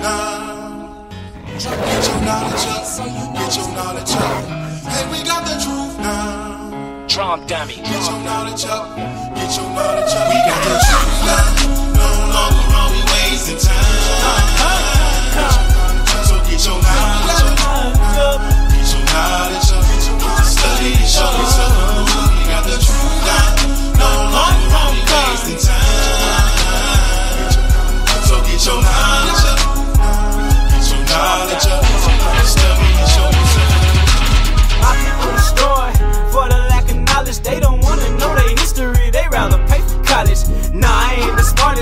now. Get your knowledge up. Get your knowledge up. Drum dummy. Get your knowledge up. Get your knowledge up. We got the truth now.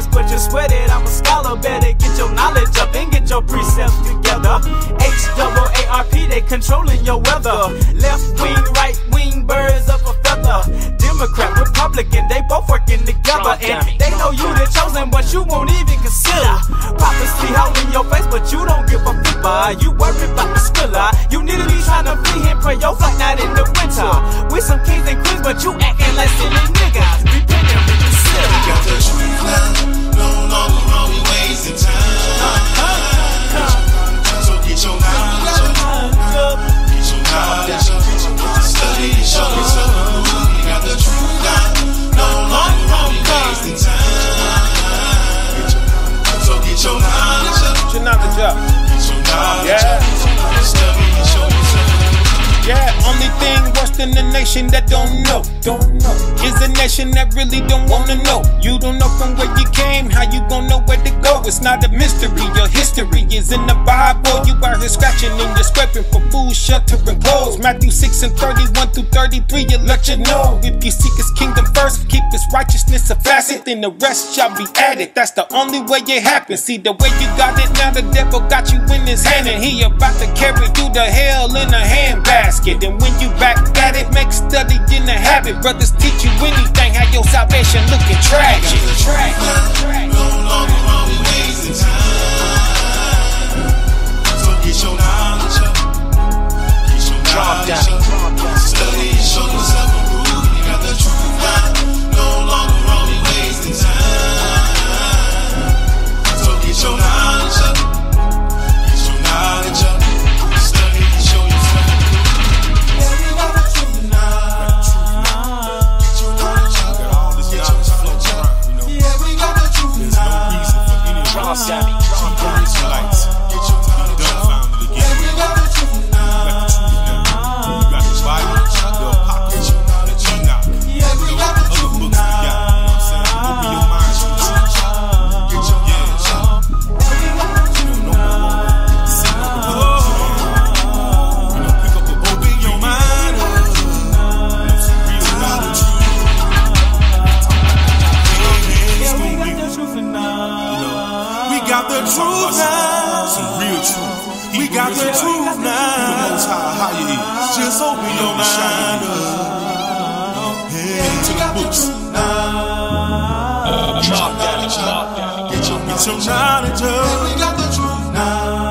Ain't smartest, but just swear that I'm a scholar. Better get your knowledge up and get your precepts together. H double A R P, they controlling your weather. Left wing, right wing, birds of a feather. Democrat, Republican, they both working together. And they know you the chosen, but you won't even consider. Prophecy out in your face, but you don't give a flipper. You worry about the spiller. You need to be trying to flee and pray your flight not in the winter. With some kings and queens, but you acting Yeah. Yeah, only thing worse than a nation that don't know, don't know, is a nation that really don't wanna know. You don't know from where you came, It's not a mystery, your history is in the Bible. You are here scratching and you're scraping for food, shelter, and clothes. Matthew 6 and 31 through 33, you let you know. If you seek his kingdom first, keep his righteousness a facet, then the rest shall be added. That's the only way it happens. See, the way you got it now, the devil got you in his hand, and he about to carry you to hell in a handbasket. And when you back at it, make study in a habit. Brothers teach you anything, how your salvation looking tragic. Tragic. Get your knowledge up. Yeah, we got the truth. Yeah, got the truth now. Some real truth. We got the truth now. Most high, higher is. Just open your mind Head to the books. Drum dummy. Drum dummy. Get your knowledge up. We got the truth now.